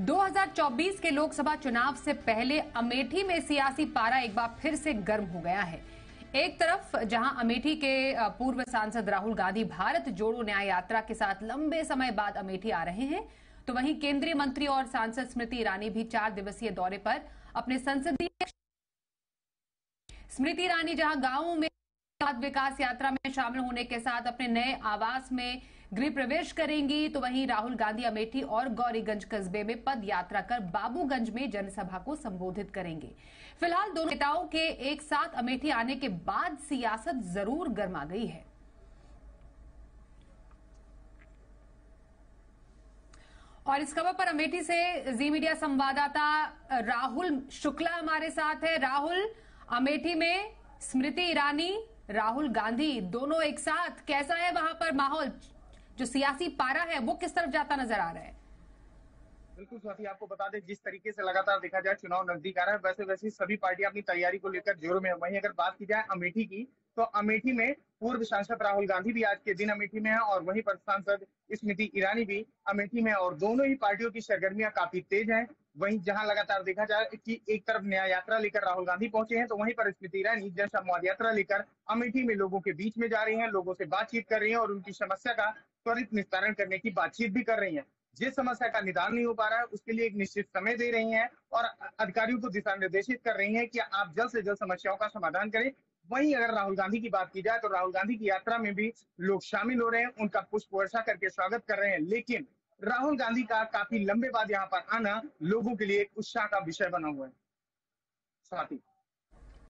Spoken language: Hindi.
2024 के लोकसभा चुनाव से पहले अमेठी में सियासी पारा एक बार फिर से गर्म हो गया है। एक तरफ़, जहाँ अमेठी के पूर्व सांसद राहुल गांधी भारत जोड़ो न्याय यात्रा के साथ लंबे समय बाद अमेठी आ रहे हैं तो वहीं केंद्रीय मंत्री और सांसद स्मृति ईरानी भी चार दिवसीय दौरे पर अपने संसदीय स्मृति ईरानी, जहाँ गाँवों में विकास यात्रा में शामिल होने के साथ अपने नए आवास में गृह प्रवेश करेंगी। तो वहीं राहुल गांधी, अमेठी और गौरीगंज कस्बे में पद यात्रा कर बाबूगंज में जनसभा को संबोधित करेंगे। फ़िलहाल दोनों नेताओं के एक साथ अमेठी आने के बाद सियासत ज़रूर गर्मा गई है। और इस खबर पर अमेठी से जी मीडिया संवाददाता राहुल शुक्ला हमारे साथ है। राहुल, अमेठी में स्मृति ईरानी राहुल गांधी दोनों एक साथ कैसा है वहाँ पर माहौल? जो सियासी पारा है, वो किस तरफ़ जाता नज़र आ रहा है? बिल्कुल स्वाति, आपको बता दें, जिस तरीके से लगातार देखा जाए, चुनाव नज़दीक आ रहा है, वैसे वैसे सभी पार्टियाँ अपनी तैयारी को लेकर जोरों में वहीं अगर बात की जाए अमेठी की तो अमेठी में पूर्व सांसद राहुल गांधी भी आज के दिन अमेठी में है, और वहीं पर सांसद स्मृति ईरानी भी अमेठी में और दोनों ही पार्टियों की सरगर्मियाँ काफ़ी तेज हैं। वहीं जहाँ लगातार देखा जाए कि एक तरफ़ न्याय यात्रा लेकर राहुल गांधी पहुँचे हैं तो वहीं पर स्मृति ईरानी जन संवाद यात्रा लेकर अमेठी में लोगों के बीच में जा रही हैं, लोगों से बातचीत कर रही हैं और उनकी समस्या का त्वरित निस्तारण करने की बातचीत भी कर रही है। जिस समस्या का निदान नहीं हो पा रहा है, उसके लिए एक निश्चित समय दे रही हैं और अधिकारियों को दिशा निर्देशित कर रही हैं कि आप जल्द से जल्द समस्याओं का समाधान करें। वहीं अगर राहुल गांधी की बात की जाए तो राहुल गांधी की यात्रा में भी लोग शामिल हो रहे हैं, उनका पुष्प वर्षा करके स्वागत कर रहे हैं, लेकिन राहुल गांधी का काफ़ी लंबे बाद यहाँ पर आना लोगों के लिए एक उत्साह का विषय बना हुआ है। स्वाति